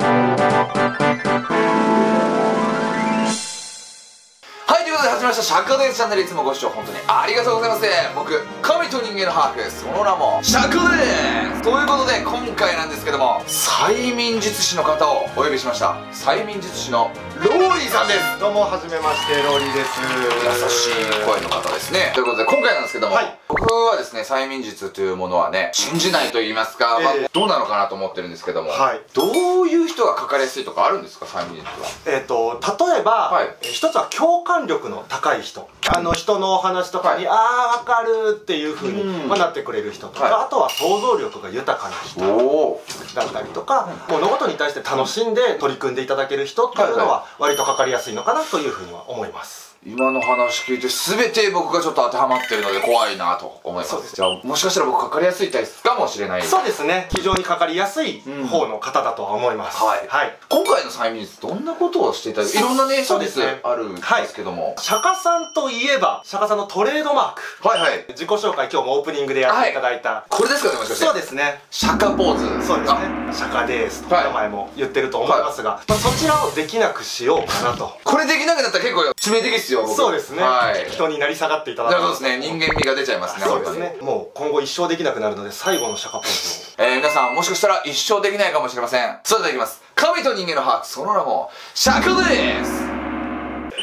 は始まりました。シャカですチャンネルいつもご視聴本当にありがとうございます。僕神と人間のハーフその名もシャカです。ということで今回なんですけども催眠術師の方をお呼びしました。催眠術師のローリーさんです。どうもはじめましてローリーです。優しい声の方ですね。ということで今回なんですけども、はい。僕はですね催眠術というものはね信じないと言いますか、まあええどうなのかなと思ってるんですけども、はい。どういう人がかかりやすいとかあるんですか催眠術は？えっ、と例えば、はい。え一つは共感力の高い人。あの人のお話とかに、はああわかるっていうふうに、うん。まあ、なってくれる人とか、はい。あとは想像力が豊かな人だったりとか、物事に対して楽しんで取り組んでいただける人っていうのは割とかかりやすいのかなというふうには思います今の話聞いて全て僕がちょっと当てはまってるので怖いなと思います。そうです。じゃあもしかしたら僕かかりやすい体質かもしれないそうですね。非常にかかりやすい方の方だとは思います、はい。はい。今回の催眠術どんなことをしていただいていろんなねそうです。ね。あるんですけども、釈迦さんといえば釈迦さんのトレードマーク。はい、はい。自己紹介今日もオープニングでやっていただいた、これですかねもしかして。そうですね。釈迦ポーズ。そうですあ。ね釈迦ですとはい名前も言ってると思いますが、まあ、そちらをできなくしようかなと。これできなくなったら結構致命的っすよ僕。そうですね、はい。人になり下がっていただく。そうですね人間味が出ちゃいますねそうですね。もう今後一生できなくなるので最後の釈迦ポーズをえー、皆さんもしかしたら一生できないかもしれません。それではいきます。神と人間のハーツ。その名も釈迦です。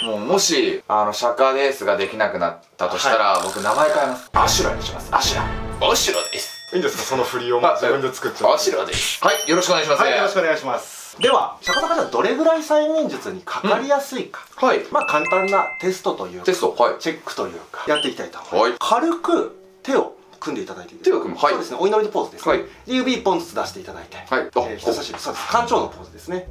もうもしあの釈迦ですができなくなったとしたら、僕名前変えます。アシュラにします。アシュラ。アシュラです。いいんですかその振りを自分で作っちゃう、アシュラです。はいよろしくお願いします。はいよろしくお願いしますでは釈迦さんがじゃあどれぐらい催眠術にかかりやすいか、はい。まあ簡単なテストというかテストはい。チェックというかやっていきたいと思います、はい。軽く手を組んでいただいていいですか？手を組む。はい。そうですね。お祈りのポーズですね、はい。で指1本ずつ出していただいて、はい。あえー人差し指。そうです。浣腸のポーズですね。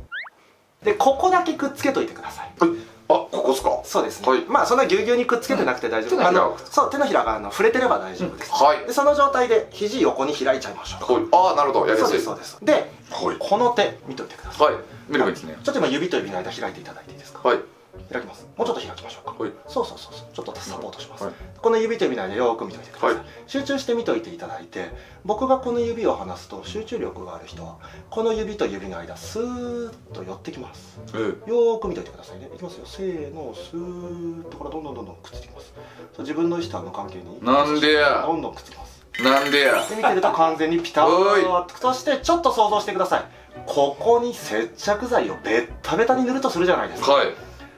でここだけくっつけといてください。はいあここっすか？そうですね、はい。まあそんなぎゅうぎゅうにくっつけてなくて大丈夫、手のひらあのそう手のひらがあの触れてれば大丈夫です、はい。でその状態で肘横に開いちゃいましょう。はい。ああなるほど。やりやすい。そうですそうです。ではい。この手見といてください。はい。見ればいいですね。ちょっと今指と指の間開いていただいていいですか？はい開きます。もうちょっと開きましょうか。はい。そうそうそうそう。ちょっとサポートします、はい。この指と指の間よーく見ておいてください、はい集中して見といていただいて僕がこの指を離すと集中力がある人はこの指と指の間スーッと寄ってきます。えーよーく見といてくださいね。いきますよ。せーのスーッとからどんどんどんどんくっついてきます。自分の意思とは無関係に。なんでや。どんどんくっつきます。なんでや。で見てると完全にピタおッとそしてちょっと想像してください。ここに接着剤をベッタベタに塗るとするじゃないですか。はい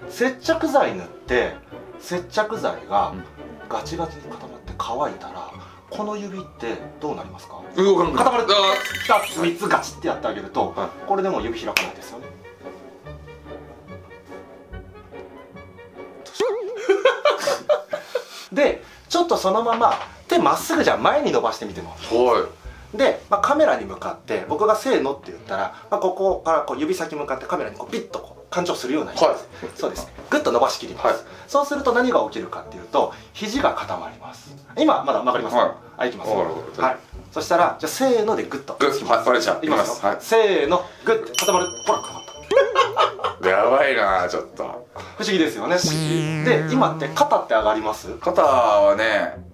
接着剤塗って接着剤がうん。ガチガチに固まって乾いたらこの指ってどうなりますか？動かん固まる。あ2つ3つガチってやってあげると、はい。これでもう指開かないですよね。でちょっとそのまま手まっすぐじゃ前に伸ばしてみても。ーはい。で、まあ、カメラに向かって僕が「せーの」って言ったら、まあ、ここからこう指先向かってカメラにこうピッとこう干潮するようなイメージです、そうです。グッと伸ばしきります、はい。そうすると何が起きるかっていうと肘が固まります。今まだ曲がりますか？はい。はい、いきますはい。そしたらじゃあせーのでグッとグッはいわかりました。いきますはい。せーのグッて固まる。ほら固まった。やばいなちょっと。不思議ですよねで今って肩って上がります？肩はね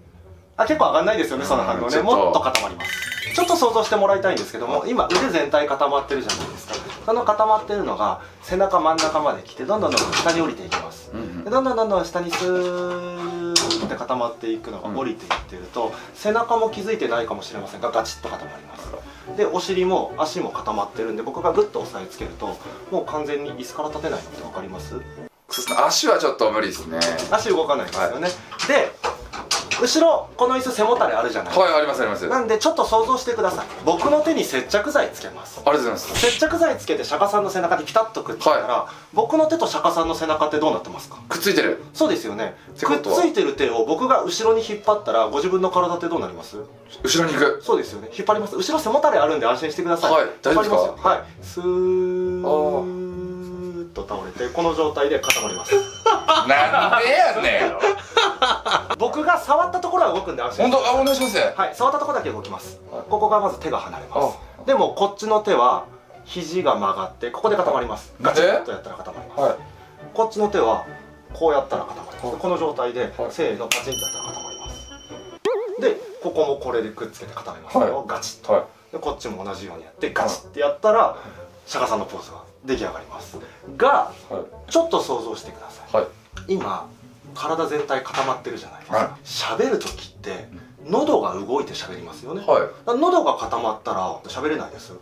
あ結構上がんないですよねその反応ね。もっと固まります。ちょっと想像してもらいたいんですけども今腕全体固まってるじゃないですか。その固まってるのが背中真ん中まで来てどんどんどんどん下に降りていきます。うんでどんどんどんどん下にスーッて固まっていくのが降りていってると、背中も気づいてないかもしれませんがガチッと固まります。でお尻も足も固まってるんで僕がグッと押さえつけるともう完全に椅子から立てないのって分かります？足はちょっと無理ですね。足動かないですよね、で後ろこの椅子背もたれあるじゃない。ですかはいありますあります。ありがなんでちょっと想像してください。僕の手に接着剤つけます。とうございます。接着剤つけて釈迦さんの背中にピタッとくっついたら、僕の手と釈迦さんの背中ってどうなってますか？くっついてる。そうですよね。くっついてる手を僕が後ろに引っ張ったらご自分の体ってどうなります？後ろに行く。そうですよね。引っ張ります。後ろ背もたれあるんで安心してください。はい大丈夫ですか？はい。スーッと倒れてこの状態で固まりますなんでやねん。僕が触ったところは動くんで安心本当？あお願いします。はい。触ったところだけ動きます。ここがまず手が離れます。でもこっちの手は肘が曲がってここで固まります。ガチッとやったら固まります。はい。こっちの手はこうやったら固まります、はい。この状態で、はい。せーのパチンとやったら固まります。でここもこれでくっつけて固めますよ、はい。ガチッと。はい。でこっちも同じようにやってガチッてやったら釈迦さんのポーズが出来上がります。がはい。ちょっと想像してください。はい今体全体固まってるじゃないですはか喋、る時って喉が動いて喋りますよね、はい。喉が固まったら喋れないです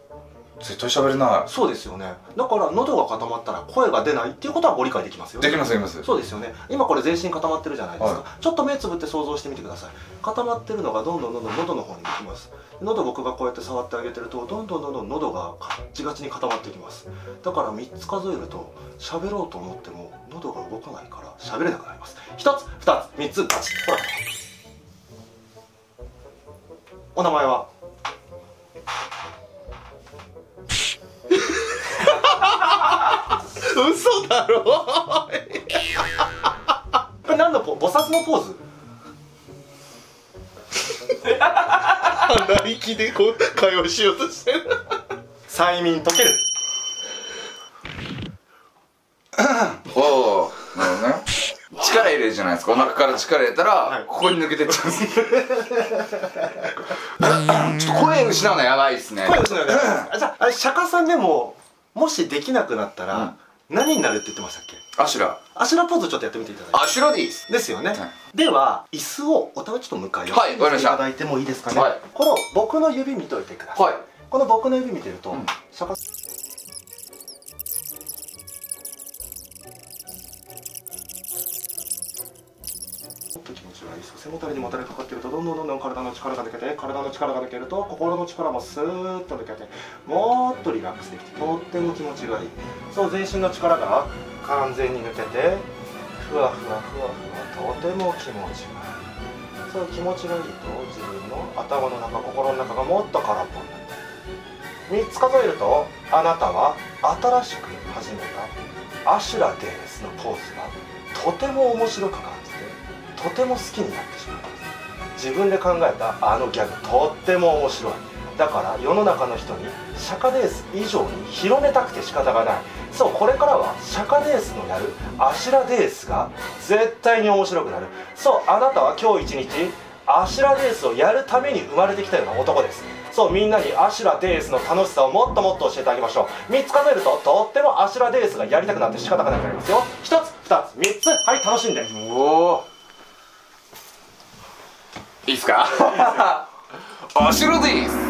絶対喋れなそうですよね。だから喉が固まったら声が出ないっていうことはご理解できますよいでねきますできます。そうですよね。今これ全身固まってるじゃないですか、はちょっと目つぶって想像してみてください。固まってるのがどんどんどんどん喉の方に行きます。喉僕がこうやって触ってあげてるとどんどんどんどん喉がガッチガチに固まっていきます。だから3つ数えると喋ろうと思っても喉が動かないから喋れなくなります。1つ2つ3つ。ほら。お名前は？嘘だろこれ何のポ菩薩のポーズ？鼻息でこう会話しようとしてる。催眠解ける。おおなるほどね。力入れるじゃないですか。お腹から力入れたら、はい。ここに抜けてっちゃう。ん。ですちょっと声失うのやばいですね。声をしないであじゃああれ釈迦さんでももしできなくなったら、何になるって言ってましたっけ？アシュラ。アシュラポーズちょっとやってみていただいて。アシュラです。ですよね、はい。では椅子をお互いちょっと向かい合はいわかりました。いただいてもいいですかね、はい。この僕の指見といてください、はい。この僕の指見てると、うん。釈迦もっと気持ちがいいです。背もたれにもたれかかってるとどんどんどんどん体の力が抜けて体の力が抜けると心の力もスーッと抜けてもっとリラックスできてとっても気持ちがいいそう全身の力が完全に抜けてふわふわふわふわとても気持ちがいい。そう気持ちがいいと自分の頭の中心の中がもっと空っぽになって3つ数えるとあなたは新しく始めたアシュラデースのポーズがとても面白く感じてとても好きになってしまいます自分で考えたあのギャグとっても面白いだから世の中の人にシャカデース以上に広めたくて仕方がない。そうこれからはシャカデースのやるアシュラデースが絶対に面白くなる。そうあなたは今日一日アシュラデースをやるために生まれてきたような男です。そうみんなにアシュラデースの楽しさをもっともっと教えてあげましょう。3つ数えるととってもアシュラデースがやりたくなって仕方がなくなりますよ。1つ2つ3つ。はい楽しんで。おおいいっすか？アシュラです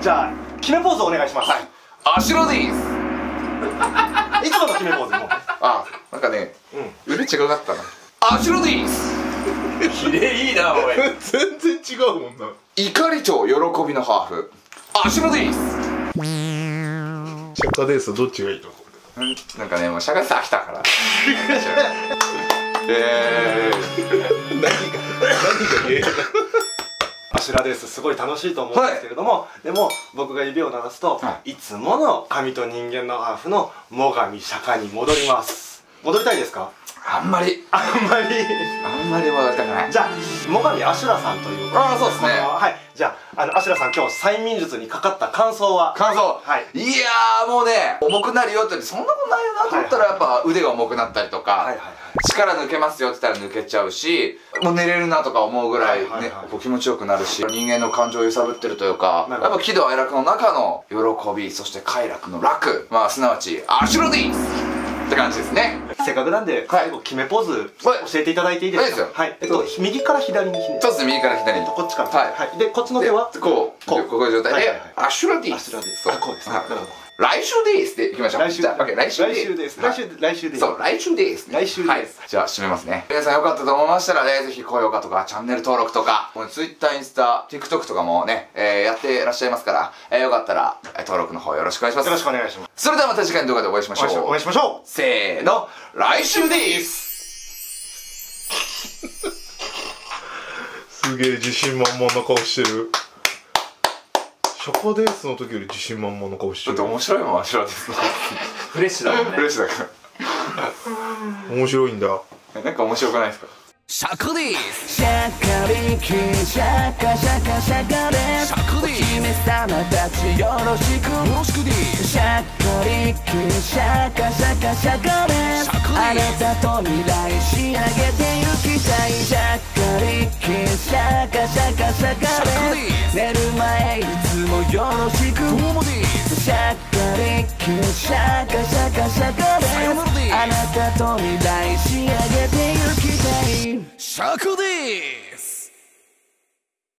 じゃあ決めポーズお願いします、はい。アシュラです。いつもの決めポーズも。あなんかねう、腕違かったな。アシュラです。キレいいなおい。全然違うもんな。怒りと喜びのハーフ。アシュラです。シャカデースとどっちがいいのう？んなんかねもうしゃがって飽きたから。え何が何が芸なアシュラデースすごい楽しいと思うんですけれども、でも僕が指を鳴らすと、、はい。つもの神と人間のハーフの最上釈迦に戻ります。戻りたいですか？あんまり。あんまり。あんまり戻りたくない。じゃあ最上アシュラさんという。あーそうですね。はい。じゃああのアシュラさん今日催眠術にかかった感想は？感想。はい。いやーもうね重くなるよってそんなことないよなと思ったらやっぱ腕が重くなったりとか、はいはいはい。力抜けますよって言ったら抜けちゃうしもう寝れるなとか思うぐらいね、はいはいはい。こう気持ちよくなるし人間の感情を揺さぶってるというかやっぱ喜怒哀楽の中の喜びそして快楽の楽。まあすなわちアシュロディースって感じですねせっかくなんで最後決めポーズはい。教えていただいていいですか？はい。えっと右から左にひねそうですね右から左に。こっちから。はい。でこっちの手は？でこうこう。こう。いう状態で、アシュロディアシュラディあこうですね。はい。なるほど来週ですっていきましょう。来週。じゃあ OK 来週来週です。はい。来週来週ですそう、来週です、来週ですはい、じゃあ、締めますね。皆さんよかったと思いましたらね、ぜひ高評価とか、チャンネル登録とか、もう Twitter、インスタ、TikTok とかもね、えー、やってらっしゃいますから、えー、よかったら、えー登録の方よろしくお願いします。よろしくお願いします。それではまた次回の動画でお会いしましょう。お会いしましょう。せーの、来週です。すげえ自信満々な顔してるシャカデースの時より自信満々な顔してる？ちょっと面白いもんは白ですね。フレッシュだもんね。フレッシュだか面白いんだ。ら。なんか面白くないですか？シャカですシャカリキシャカシャカシャカで。すシャカですお姫様たちよろしくよろしくです。シャカリキシャカシャカシャカで。すあなたと未来仕上げてゆきたい。シャカリキシャカシャカシャカで。す寝る前いつもよろしくシャカリキシャカシャカシャカであなたと未来仕上げてゆきたい。シャコでー